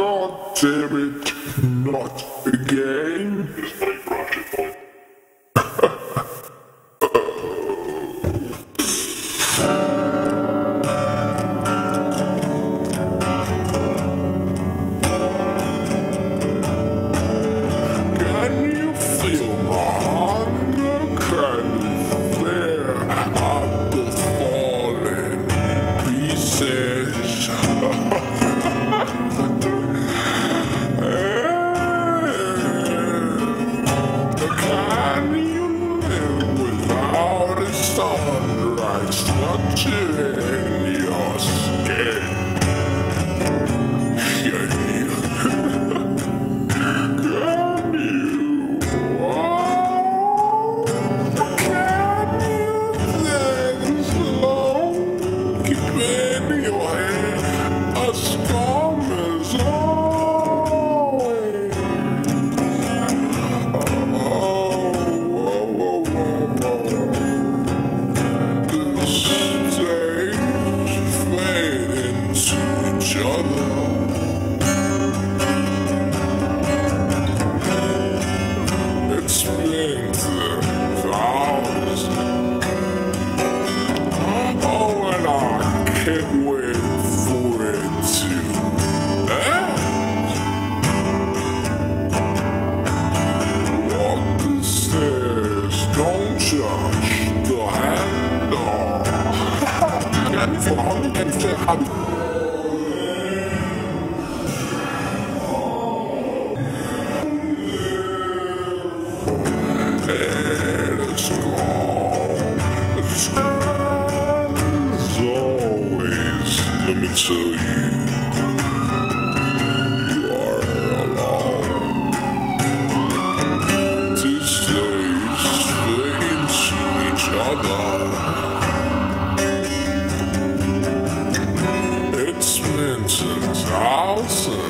God damn it, not again. for $135. Let always, let me tell you. Solutions House.